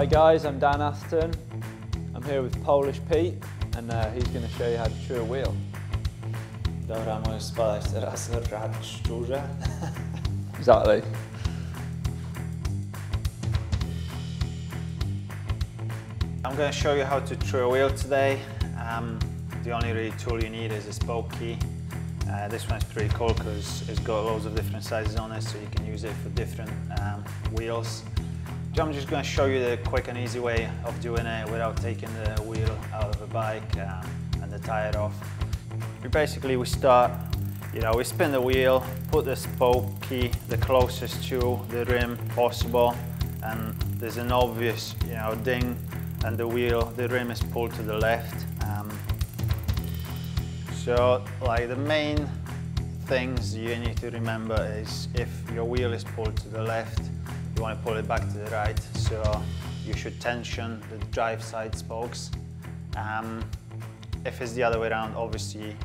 Hi guys, I'm Dan Atherton. I'm here with Polish Pete and uh, he's going to show you how to true a wheel. Dobra, możesz spadać teraz rad szczurze. Exactly. I'm going to show you how to true a wheel today. Um, the only really tool you need is a spoke key. Uh, this one's pretty cool because it's got loads of different sizes on it so you can use it for different um, wheels. I'm just going to show you the quick and easy way of doing it without taking the wheel out of the bike um, and the tire off. We basically we start, you know, we spin the wheel, put the spoke key the closest to the rim possible and there's an obvious, you know, ding and the wheel, the rim is pulled to the left. Um, so like the main things you need to remember is if your wheel is pulled to the left, you want to pull it back to the right. So you should tension the drive side spokes. Um, if it's the other way around, obviously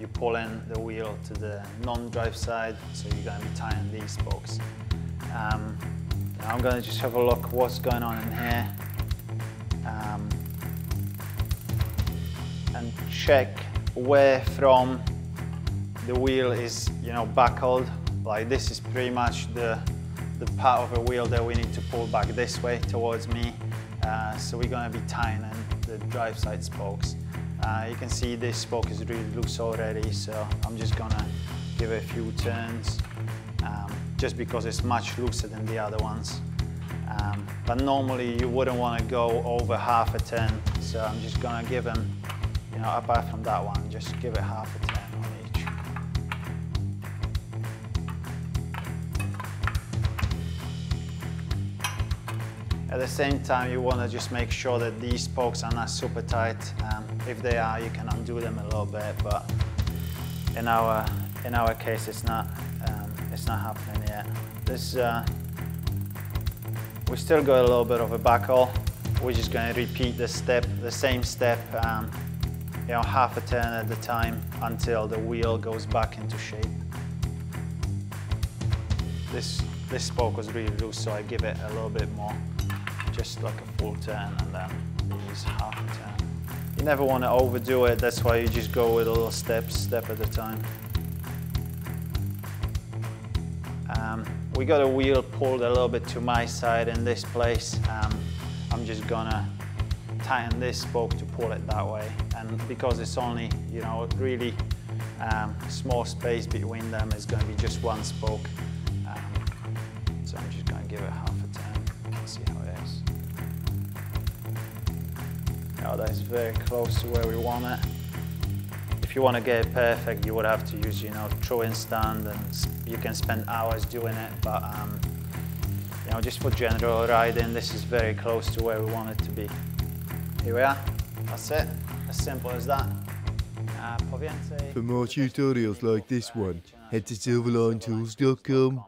you pull in the wheel to the non-drive side, so you're going to be tying these spokes. Um, I'm going to just have a look what's going on in here. Um, and check where from the wheel is, you know, buckled. Like this is pretty much the, the part of the wheel that we need to pull back this way towards me. Uh, so we're going to be in the drive side spokes. Uh, you can see this spoke is really loose already, so I'm just going to give it a few turns um, just because it's much looser than the other ones. Um, but normally you wouldn't want to go over half a turn, so I'm just going to give them, you know, apart from that one, just give it half a turn At the same time, you want to just make sure that these spokes are not super tight. Um, if they are, you can undo them a little bit, but in our in our case, it's not um, it's not happening yet. This uh, we still got a little bit of a buckle. We're just going to repeat the step, the same step, um, you know, half a turn at a time until the wheel goes back into shape. This this spoke was really loose, so I give it a little bit more just like a full turn and then use half a turn. You never want to overdo it, that's why you just go with a little steps, step at a time. Um, we got a wheel pulled a little bit to my side in this place. Um, I'm just gonna tighten this spoke to pull it that way. And because it's only, you know, really um, small space between them, it's gonna be just one spoke. Um, so I'm just gonna give it half see how it is. Now that is very close to where we want it. If you want to get it perfect, you would have to use, you know, truing stand and you can spend hours doing it, but um, you know, just for general riding, this is very close to where we want it to be. Here we are, that's it, as simple as that. Uh, For more tutorials like this one, head to silverlinetools.com